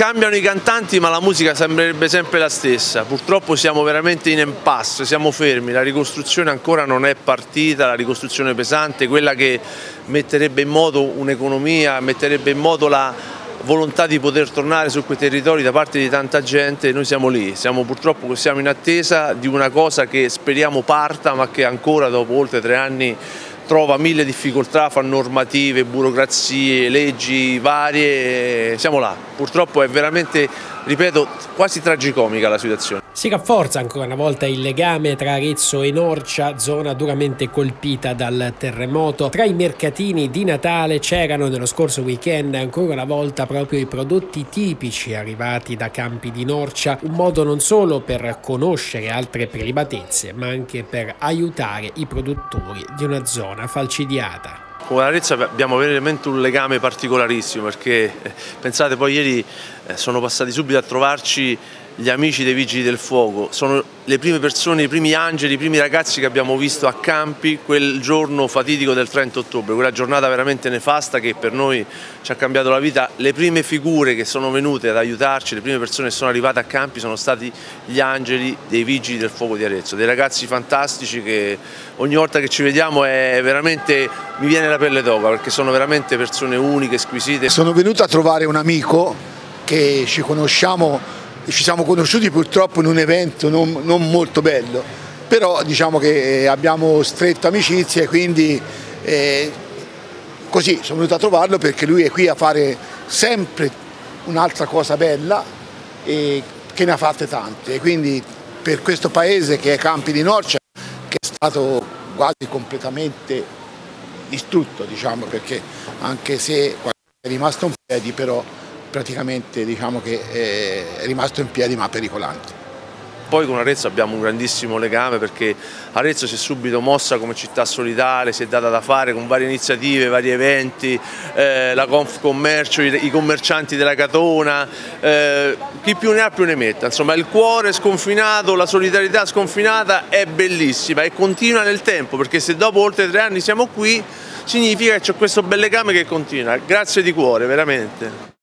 Cambiano i cantanti ma la musica sembrerebbe sempre la stessa, purtroppo siamo veramente in impasse, siamo fermi, la ricostruzione ancora non è partita, la ricostruzione pesante, quella che metterebbe in moto un'economia, metterebbe in moto la volontà di poter tornare su quei territori da parte di tanta gente, noi siamo lì, siamo purtroppo siamo in attesa di una cosa che speriamo parta ma che ancora dopo oltre tre anni trova mille difficoltà fra normative, burocrazie, leggi varie, siamo là. Purtroppo è veramente, ripeto, quasi tragicomica la situazione. Si rafforza ancora una volta il legame tra Arezzo e Norcia, zona duramente colpita dal terremoto. Tra i mercatini di Natale c'erano nello scorso weekend ancora una volta proprio i prodotti tipici arrivati da campi di Norcia, un modo non solo per conoscere altre prelibatezze, ma anche per aiutare i produttori di una zona falcidiata con Arezzo abbiamo veramente un legame particolarissimo perché eh, pensate poi ieri eh, sono passati subito a trovarci gli amici dei Vigili del Fuoco, sono le prime persone, i primi angeli, i primi ragazzi che abbiamo visto a Campi quel giorno fatidico del 30 ottobre, quella giornata veramente nefasta che per noi ci ha cambiato la vita. Le prime figure che sono venute ad aiutarci, le prime persone che sono arrivate a Campi sono stati gli angeli dei Vigili del Fuoco di Arezzo, dei ragazzi fantastici che ogni volta che ci vediamo è veramente, mi viene la pelle d'oca perché sono veramente persone uniche, squisite. Sono venuto a trovare un amico che ci conosciamo ci siamo conosciuti purtroppo in un evento non, non molto bello, però diciamo che abbiamo stretto amicizia e quindi eh, così sono venuto a trovarlo perché lui è qui a fare sempre un'altra cosa bella e che ne ha fatte tante e quindi per questo paese che è Campi di Norcia che è stato quasi completamente distrutto diciamo perché anche se è rimasto un piedi però praticamente diciamo che è rimasto in piedi ma pericolante. Poi con Arezzo abbiamo un grandissimo legame perché Arezzo si è subito mossa come città solidale, si è data da fare con varie iniziative, vari eventi, eh, la Confcommercio, i, i, commercianti della Catona, eh, chi più ne ha più ne metta, insomma il cuore sconfinato, la solidarietà sconfinata è bellissima e continua nel tempo perché se dopo oltre tre anni siamo qui significa che c'è questo bel legame che continua, grazie di cuore veramente.